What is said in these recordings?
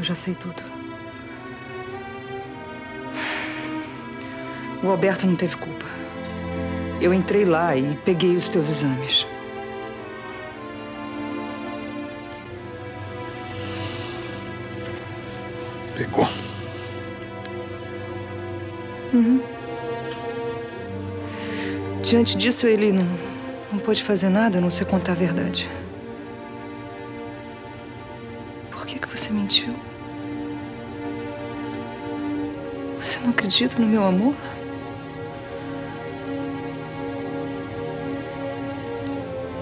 Eu já sei tudo. O Alberto não teve culpa. Eu entrei lá e peguei os teus exames. Pegou. Uhum. Diante disso, ele não, não pôde fazer nada a não ser contar a verdade. Por que, que você mentiu? Você não acredita no meu amor?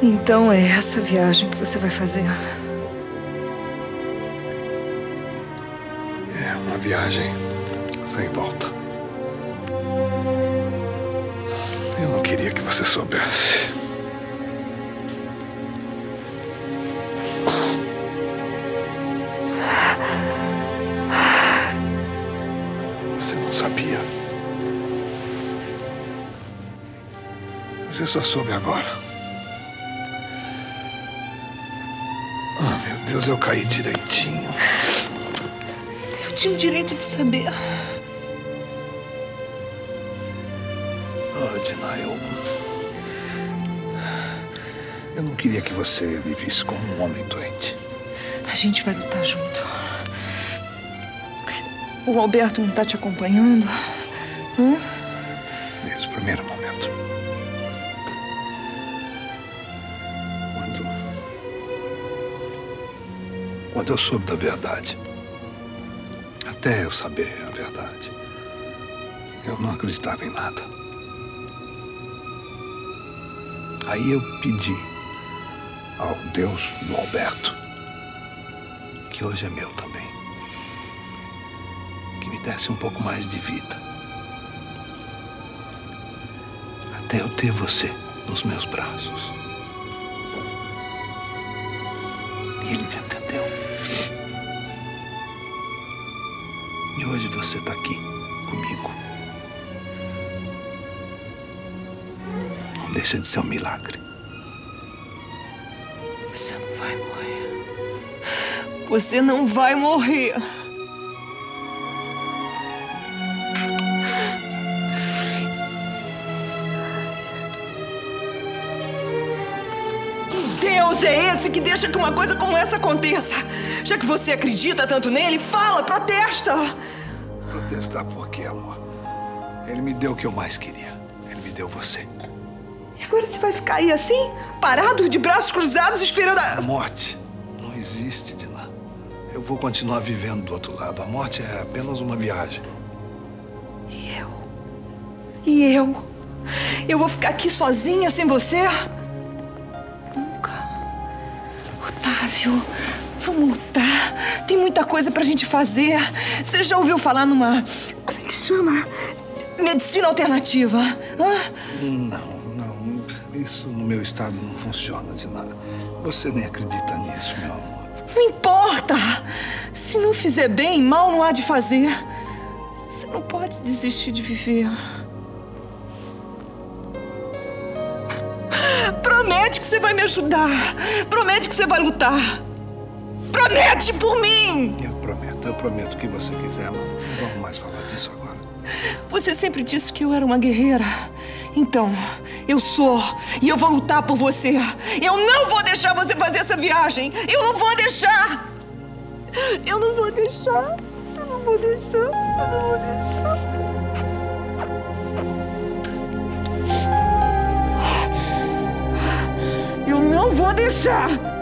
Então é essa viagem que você vai fazer. É uma viagem sem volta. Eu não queria que você soubesse. Você não sabia. Você só soube agora. Ah, meu Deus, eu caí direitinho. Eu tinha o direito de saber. Oh, Dina, eu. Eu não queria que você me visse como um homem doente. A gente vai lutar junto. O Alberto não tá te acompanhando? Hã? Desde o primeiro momento. Quando. Quando eu soube da verdade. Até eu saber a verdade. Eu não acreditava em nada. Aí eu pedi ao Deus do Alberto, que hoje é meu também, me desse um pouco mais de vida. Até eu ter você nos meus braços. E ele me atendeu. E hoje você está aqui comigo. Não deixa de ser um milagre. Você não vai morrer. Você não vai morrer. Deus é esse que deixa que uma coisa como essa aconteça? Já que você acredita tanto nele, fala, protesta. Protestar por quê, amor? Ele me deu o que eu mais queria. Ele me deu você. E agora você vai ficar aí assim, parado, de braços cruzados, esperando a... A morte não existe, Dina. Eu vou continuar vivendo do outro lado. A morte é apenas uma viagem. E eu? E eu? Eu vou ficar aqui sozinha sem você? Otávio, vamos lutar. Tem muita coisa pra gente fazer. Você já ouviu falar numa. Como é que chama? Medicina alternativa. Hã? Não, não. Isso no meu estado não funciona, Dina. Você nem acredita nisso, meu amor. Não importa! Se não fizer bem, mal não há de fazer. Você não pode desistir de viver. Promete que você vai me ajudar. Promete que você vai lutar. Promete por mim! Eu prometo, eu prometo o que você quiser, mas não vamos mais falar disso agora. Você sempre disse que eu era uma guerreira. Então, eu sou. E eu vou lutar por você. Eu não vou deixar você fazer essa viagem. Eu não vou deixar. Eu não vou deixar. Eu não vou deixar. Eu não vou deixar. Vou deixar.